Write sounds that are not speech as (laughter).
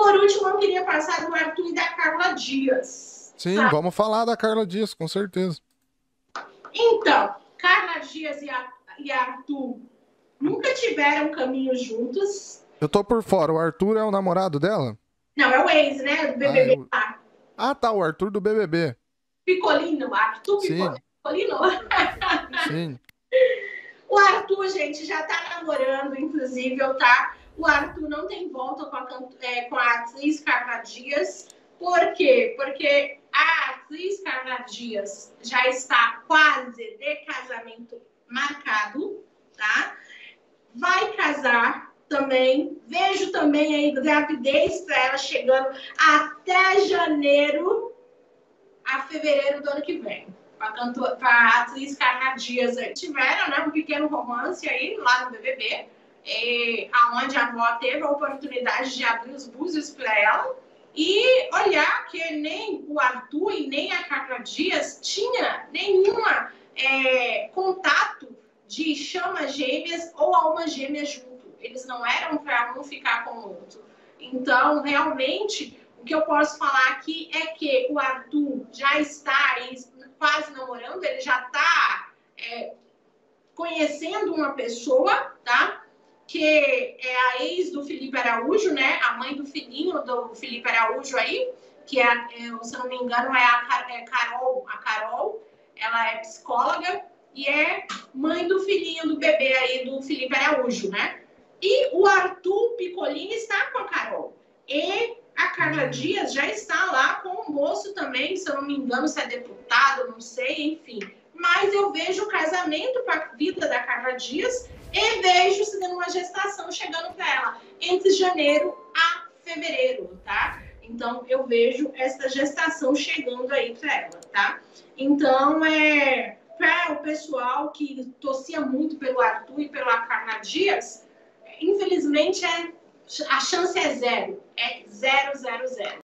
por último, eu queria passar do Arthur e da Carla Dias. Sim, sabe? vamos falar da Carla Dias, com certeza. Então, Carla Dias e, a, e Arthur nunca tiveram caminhos juntos. Eu tô por fora. O Arthur é o namorado dela? Não, é o ex, né? Do BBB. Ah, eu... ah tá, o Arthur do BBB. Picolino, Arthur Sim. Picolino. Sim. (laughs) O Arthur, gente, já tá namorando, inclusive, eu tá. O Arthur não tem volta com a, é, com a atriz Carla Dias. Por quê? Porque a atriz Carla Dias já está quase de casamento marcado, tá? Vai casar também. Vejo também aí gravidez para ela chegando até janeiro a fevereiro do ano que vem. Para a atriz Carla Dias tiveram né, um pequeno romance aí lá no BBB, e, aonde a avó teve a oportunidade de abrir os búzios para ela e olhar que nem o Arthur e nem a Carla Dias tinha nenhuma é, contato de chama gêmeas ou alma gêmea junto. Eles não eram para um ficar com o outro. Então, realmente, o que eu posso falar aqui é que o Arthur já está aí quase namorando, ele já está é, conhecendo uma pessoa, tá? Que é a ex do Felipe Araújo, né? A mãe do filhinho do Felipe Araújo aí, que é, é se não me engano, é a é Carol. A Carol, ela é psicóloga e é mãe do filhinho do bebê aí do Felipe Araújo, né? E o Arthur Picolini está com a Carol. E a Carla Dias já está lá com o moço também, se eu não me engano, se é deputado, não sei, enfim. Mas eu vejo o casamento para a vida da Carla Dias e vejo gestação chegando para ela entre janeiro a fevereiro, tá? Então eu vejo essa gestação chegando aí para ela, tá? Então é para o pessoal que torcia muito pelo Arthur e pela Carla Dias, infelizmente é a chance é zero. É zero, zero, zero.